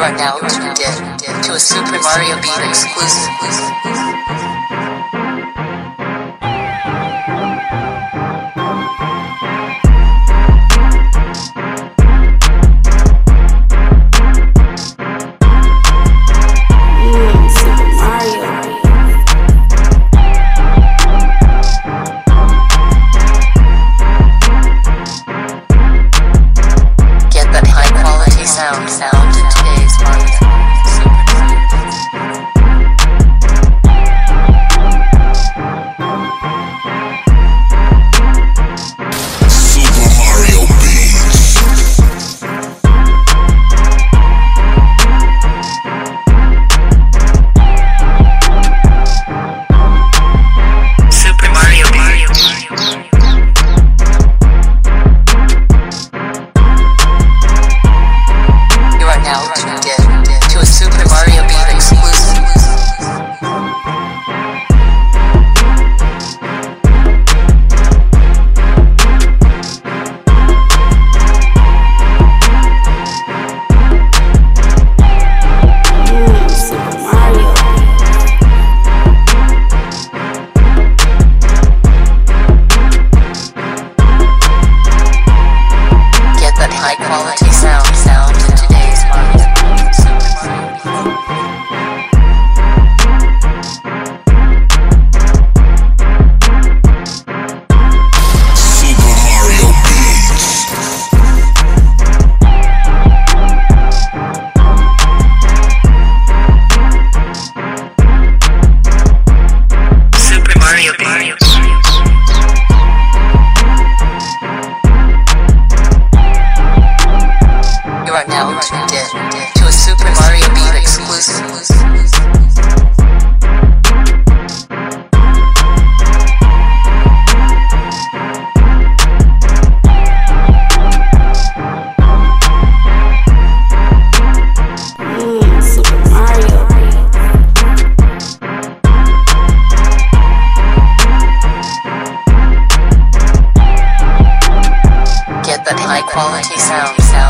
You are now tuned in to a Super Mario Beat exclusive. funky sound. sound.